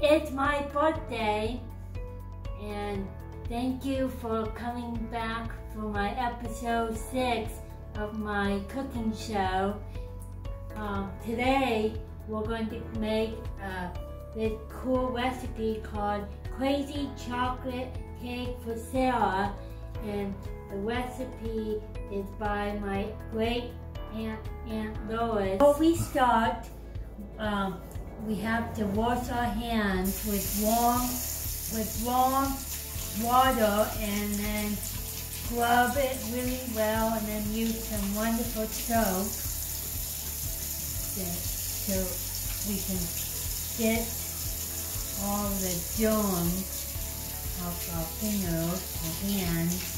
it's my birthday and thank you for coming back for my episode six of my cooking show. Um, today we're going to make uh, this cool recipe called Crazy Chocolate Cake for Sarah and the recipe is by my great aunt, Aunt Lois. Before we start, um, we have to wash our hands with warm, with warm water and then scrub it really well and then use some wonderful soap so we can get all the germs off our fingers or hands.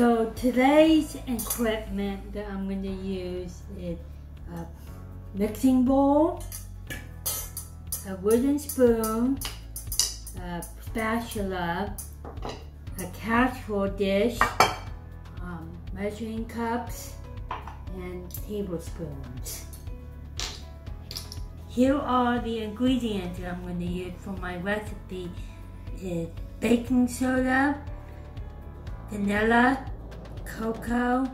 So today's equipment that I'm going to use is a mixing bowl, a wooden spoon, a spatula, a casserole dish, um, measuring cups, and tablespoons. Here are the ingredients that I'm going to use for my recipe is baking soda, vanilla, cocoa,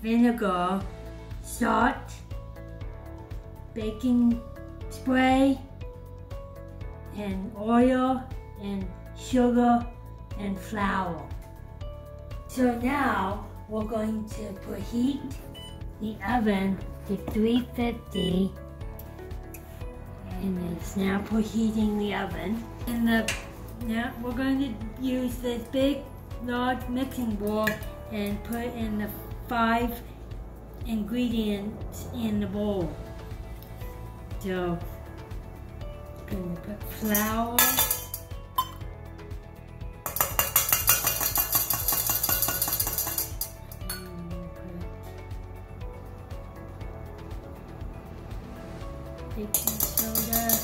vinegar, salt, baking spray, and oil, and sugar, and flour. So now we're going to preheat the oven to 350 and it's now preheating the oven. And the, now we're going to use this big large mixing bowl and put in the five ingredients in the bowl. So, going to put flour, baking soda.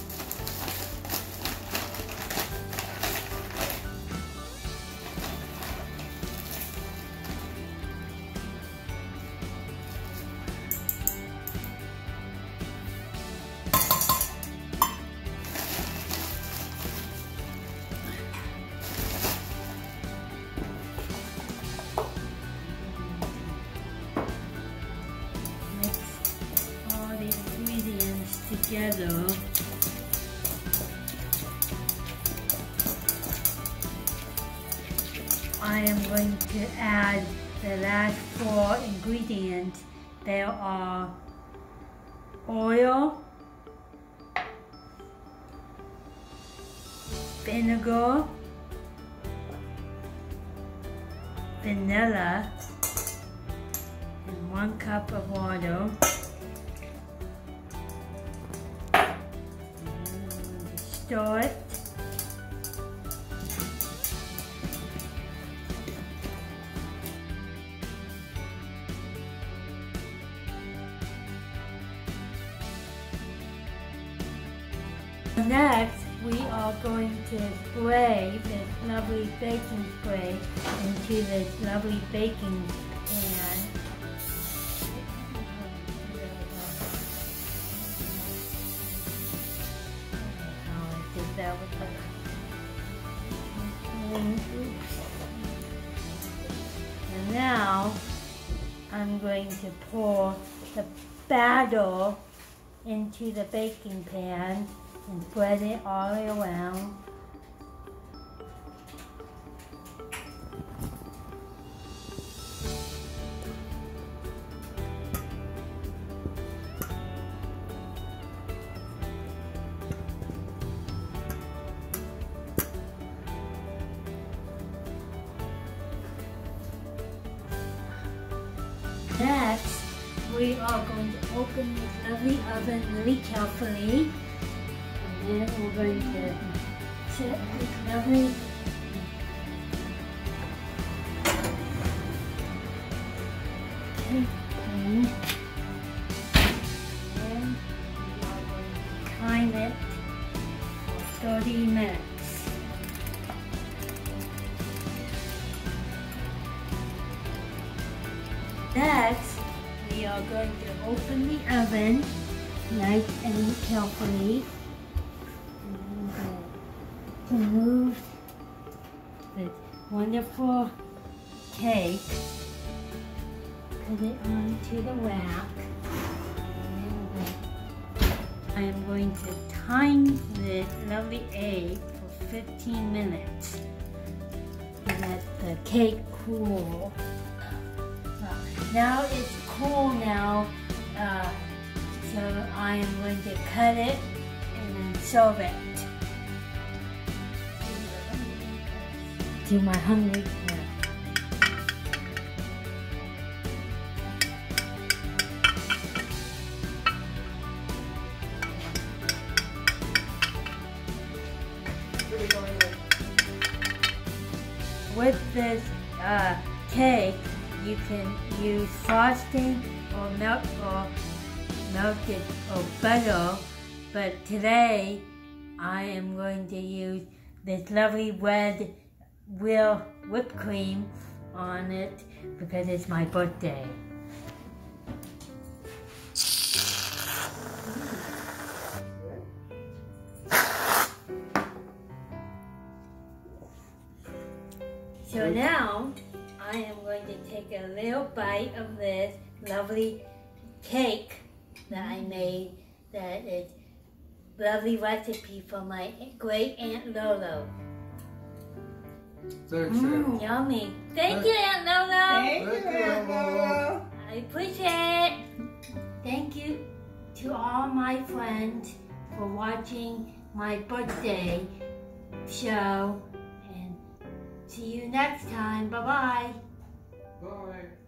together. I am going to add the last four ingredients. There are oil, vinegar, vanilla, and one cup of water. It. Next, we are going to spray this lovely baking spray into this lovely baking And now I'm going to pour the batter into the baking pan and spread it all around. We are going to open this lovely oven really carefully. And then we're going to set this lovely. And time it for 30 minutes. Next, are going to open the oven nice and carefully. And, uh, to move this wonderful cake, put it onto the rack. I am going to time this lovely egg for 15 minutes. Let the cake cool. Now it's now, uh, so I am going to cut it and then serve it to my hungry. With this uh, cake, you can use frosting or milk or melted or butter. But today, I am going to use this lovely red real whipped cream on it because it's my birthday. Going to take a little bite of this lovely cake that I mm-hmm. made that is lovely recipe from my great aunt Lolo. Thanks, mm. Aunt. Mmm, yummy. Thank you, Aunt Lolo. Thank you, Thank you, Aunt Lolo. I appreciate it. Thank you to all my friends for watching my birthday show. And see you next time. Bye-bye. Bye.